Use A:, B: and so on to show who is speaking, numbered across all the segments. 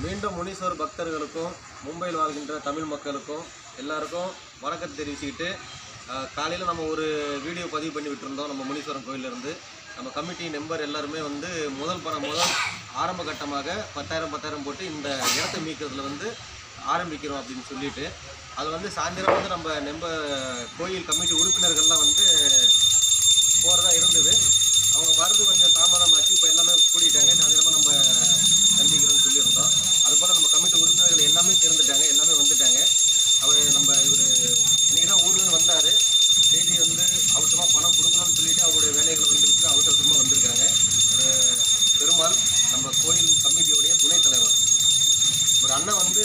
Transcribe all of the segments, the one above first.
A: மீண்டும் முனீஸ்வர் பக்தர்களுக்கும் மும்பையில் வாழ்கின்ற தமிழ் மக்களுக்கும் எல்லாருக்கும் வணக்கத்தை தெரிவிச்சுக்கிட்டு காலையில் நம்ம ஒரு வீடியோ பதிவு பண்ணி விட்டுருந்தோம் நம்ம முனீஸ்வரன் கோயிலேருந்து நம்ம கமிட்டி மெம்பர் எல்லாருமே வந்து முதல் பணம் முதல் ஆரம்ப கட்டமாக பத்தாயிரம் பத்தாயிரம் போட்டு இந்த இடத்தை மீட்கிறதுல வந்து ஆரம்பிக்கிறோம் அப்படின்னு சொல்லிட்டு அது வந்து சாயந்தரம் வந்து நம்ம நெம்ப கோயில் கமிட்டி உறுப்பினர்கள்லாம் வந்து அண்ணன் வந்து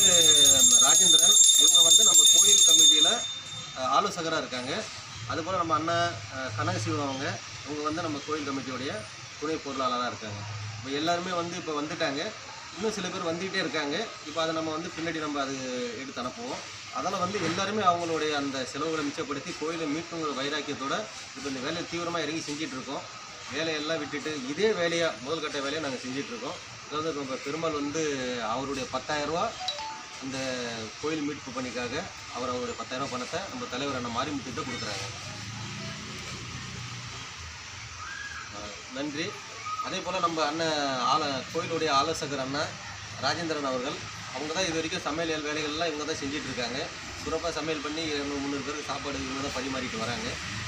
A: ராஜேந்திரன் இவங்க வந்து நம்ம கோயில் கமிட்டியில் ஆலோசகராக இருக்காங்க. அதுபோல் நம்ம அண்ணன் கனகசிவம் அவங்க இவங்க வந்து நம்ம கோயில் கமிட்டியோடைய துணை பொருளாளராக இருக்காங்க. இப்போ எல்லாருமே வந்து இப்போ வந்துட்டாங்க. இன்னும் சில பேர் வந்துக்கிட்டே இருக்காங்க. இப்போ அதை நம்ம வந்து பின்னாடி நம்ம அது எடுத்து அனுப்புவோம். அதனால் வந்து எல்லாருமே அவங்களுடைய அந்த செலவுகளை மிச்சப்படுத்தி கோயிலை மீட்டுங்கிற வைராக்கியத்தோட இப்போ இந்த வேலையை தீவிரமாக இறங்கி செஞ்சிட்டு இருக்கோம். வேலையெல்லாம் விட்டுட்டு இதே வேலையாக முதல் கட்ட வேலையை நாங்கள் செஞ்சிட்ருக்கோம். அதாவது நம்ம பெருமாள் வந்து அவருடைய 10000 அந்த கோயில் மீட்பு பணிக்காக அவர் அவருடைய 10000 பணத்தை நம்ம தலைவர் அண்ணன் மாரிமுத்துக்கிட்ட கொடுக்குறாங்க. நன்றி. அதே போல் நம்ம அண்ணன் ஆல கோயிலுடைய ஆலோசகர் அண்ணன் ராஜேந்திரன் அவர்கள் அவங்க தான் இது வரைக்கும் சமையல் வேலைகள்லாம் இவங்க தான் செஞ்சிட்ருக்காங்க. சிறப்பாக சமையல் பண்ணி இரநூறு முந்நூறு பேருக்கு சாப்பாடு இவங்க தான் பரிமாறிட்டு வராங்க.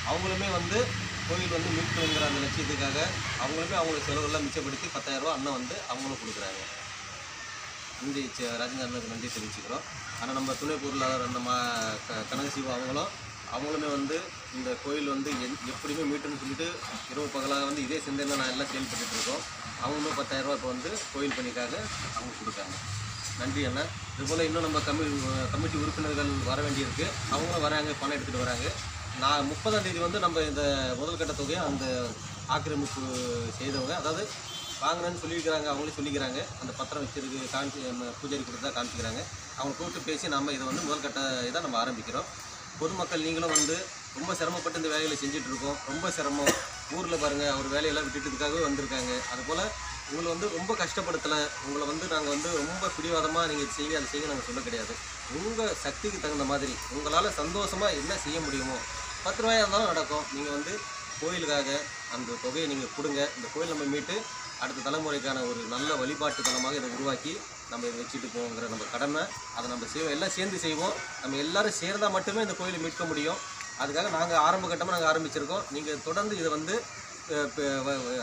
A: அவங்களுமே வந்து கோயில் வந்து மீட்புங்கிற அந்த லட்சியத்துக்காக அவங்களுமே அவங்களுக்கு செலவெல்லாம் மிச்சப்படுத்தி பத்தாயிரரூபா அண்ணன் வந்து அவங்களும் கொடுக்குறாங்க. நன்றி ச- ராஜேந்திர அண்ணனுக்கு நன்றி தெரிவிச்சுக்கிறோம். ஆனால் நம்ம துணை பொருளாளர் நம்ம க கனகசிவா அவங்களும் அவங்களுமே வந்து இந்த கோயில் வந்து எந் எப்படியுமே மீட்டுன்னு சொல்லிட்டு இரவு பகலாக வந்து இதே சிந்தனை நான் எல்லாம் செயல்பட்டுட்டு இருக்கோம். அவங்களுமே 10000 இப்போ வந்து கோயில் பணிக்காக அவங்க கொடுக்குறாங்க. நன்றி அண்ணா. இதுபோல் இன்னும் நம்ம கமி கமிட்டி உறுப்பினர்கள் வர வேண்டியிருக்கு. அவங்களும் வராங்க பணம் எடுத்துகிட்டு வராங்க. நான் முப்பதாம் தேதி வந்து நம்ம இந்த முதல் கட்ட தொகையை அந்த ஆக்கிரமிப்பு செய்தவங்க அதாவது வாங்கினேன்னு சொல்லியிருக்கிறாங்க அவங்களே சொல்லிக்கிறாங்க. அந்த பத்திரம் வச்சிருக்கு காமிச்சு நம்ம பூஜாரி கொடுத்தா காமிச்சிக்கிறாங்க. அவங்க கூப்பிட்டு பேசி நம்ம இதை வந்து முதல் கட்ட இதை நம்ம ஆரம்பிக்கிறோம். பொதுமக்கள் நீங்களும் வந்து ரொம்ப சிரமப்பட்டு இந்த வேலைகளை செஞ்சுட்டு இருக்கோம் ரொம்ப சிரமம். ஊரில் பாருங்கள் அவர் வேலையெல்லாம் விட்டுட்டதுக்காகவே வந்திருக்காங்க. அதுபோல் உங்களை வந்து ரொம்ப கஷ்டப்படுத்தலை. உங்களை வந்து நாங்கள் வந்து ரொம்ப பிடிவாதமாக நீங்கள் செய்ய அதை செய்ய நாங்கள் சொல்ல கிடையாது. உங்கள் சக்திக்கு தகுந்த மாதிரி உங்களால் சந்தோஷமாக என்ன செய்ய முடியுமோ பத்து ரூபாயாக இருந்தாலும் நடக்கும். நீங்கள் வந்து கோயிலுக்காக அந்த தொகையை நீங்கள் கொடுங்க. இந்த கோயில் நம்ம மீட்டு அடுத்த தலைமுறைக்கான ஒரு நல்ல வழிபாட்டு தலமாக இதை உருவாக்கி நம்ம இதை வச்சுட்டு போங்கிற நம்ம கடமை. அதை நம்ம செய்வோம். எல்லாம் சேர்ந்து செய்வோம். நம்ம எல்லோரும் சேர்ந்தால் மட்டுமே இந்த கோயிலை மீட்க முடியும். அதுக்காக நாங்கள் ஆரம்ப கட்டமாக நாங்கள் ஆரம்பிச்சிருக்கோம். நீங்கள் தொடர்ந்து இதை வந்து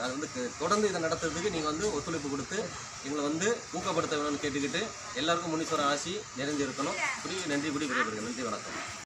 A: அது வந்து தொடர்ந்து இதை நடத்துறதுக்கு நீங்கள் வந்து ஒத்துழைப்பு கொடுத்து எங்களை வந்து ஊக்கப்படுத்த வேணும்னு கேட்டுக்கிட்டு எல்லாருக்கும் முனீஸ்வரன் ஆசி நிறைஞ்சிருக்கணும் குடி நன்றி கூடி விரைவில் நன்றி வணக்கம்.